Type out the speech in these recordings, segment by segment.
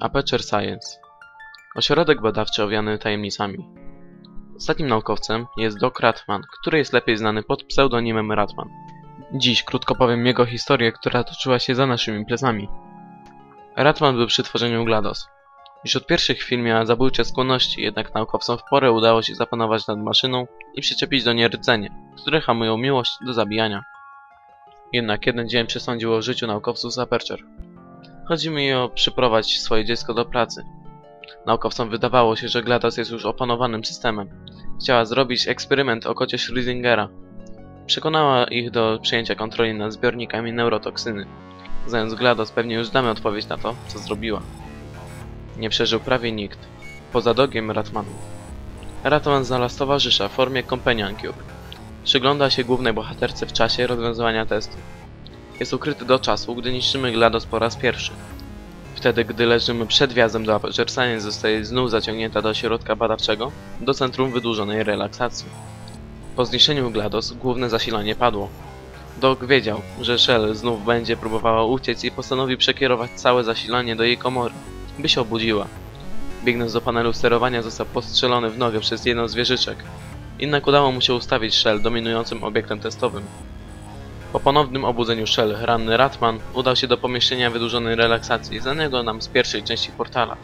Aperture Science Ośrodek badawczy owiany tajemnicami. Ostatnim naukowcem jest Doc Ratman, który jest lepiej znany pod pseudonimem Ratman. Dziś krótko powiem jego historię, która toczyła się za naszymi plecami. Ratman był przy tworzeniu GLaDOS. Już od pierwszych chwil miała zabójcze skłonności, jednak naukowcom w porę udało się zapanować nad maszyną i przyczepić do niej rdzenie, które hamują miłość do zabijania. Jednak jeden dzień przesądził o życiu naukowców z Aperture. Chodzi mi o przyprowadź swoje dziecko do pracy. Naukowcom wydawało się, że GLaDOS jest już opanowanym systemem. Chciała zrobić eksperyment o kocie Schrödingera. Przekonała ich do przejęcia kontroli nad zbiornikami neurotoksyny. Znając GLaDOS pewnie już znamy odpowiedź na to, co zrobiła. Nie przeżył prawie nikt. Poza dogiem Ratmanu. Ratman znalazł towarzysza w formie Companion Cube. Przygląda się głównej bohaterce w czasie rozwiązywania testu. Jest ukryty do czasu, gdy niszczymy GLaDOS po raz pierwszy. Wtedy, gdy leżymy przed wjazdem do Aperture Science, zostaje znów zaciągnięta do środka badawczego, do centrum wydłużonej relaksacji. Po zniszczeniu GLaDOS główne zasilanie padło. Doc wiedział, że Shell znów będzie próbowała uciec i postanowi przekierować całe zasilanie do jej komory, by się obudziła. Biegnąc do panelu sterowania został postrzelony w nogę przez jedną z wieżyczek. Jednak udało mu się ustawić Shell dominującym obiektem testowym. Po ponownym obudzeniu Shell, ranny Ratman udał się do pomieszczenia wydłużonej relaksacji, znanego nam z pierwszej części portala.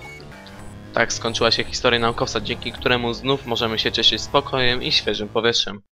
Tak skończyła się historia naukowca, dzięki któremu znów możemy się cieszyć spokojem i świeżym powietrzem.